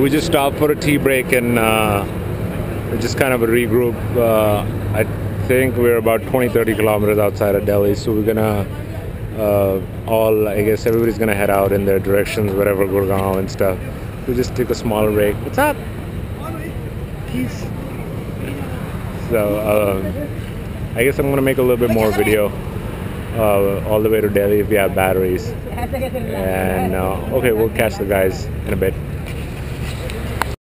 we just stopped for a tea break and uh, just kind of a regroup. Uh, I think we're about 20, 30 kilometers outside of Delhi, so we're gonna uh, all, I guess, everybody's gonna head out in their directions, wherever Gurgaon and stuff. We just take a small break. What's up? Peace. So um, I guess I'm gonna make a little bit more video uh, all the way to Delhi if we have batteries. And uh, okay, we'll catch the guys in a bit.